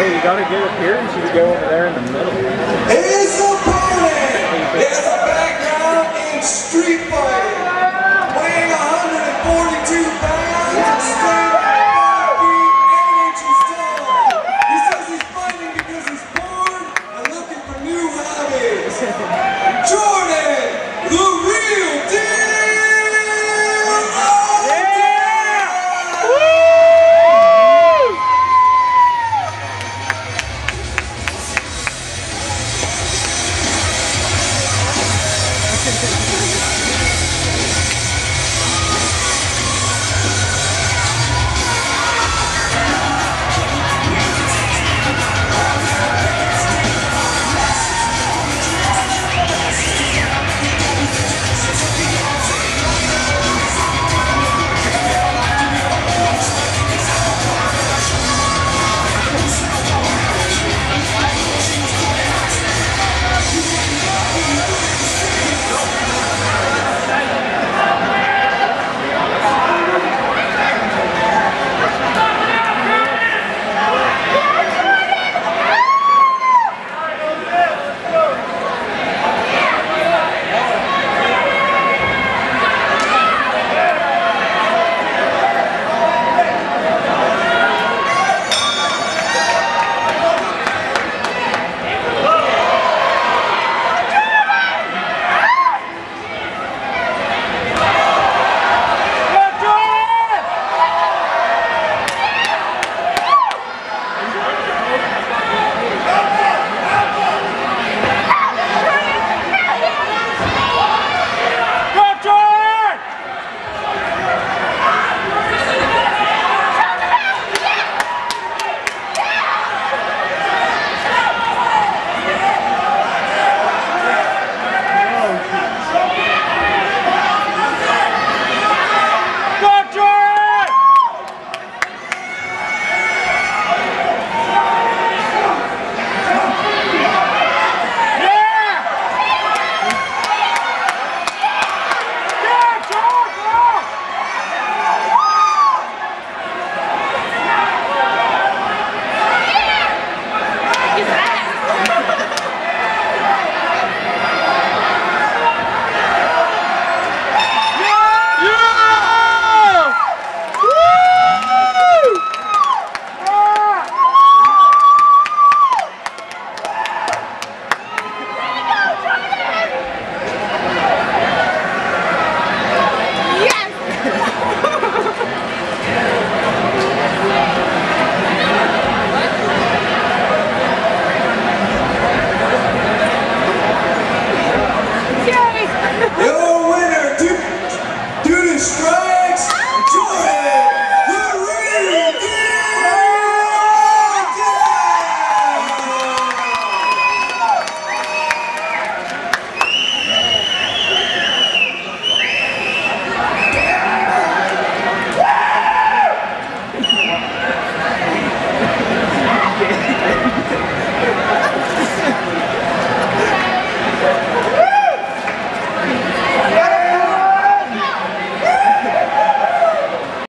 Hey, you gotta get up here and she go over there in the middle. It's a party! It's a background in street fighting,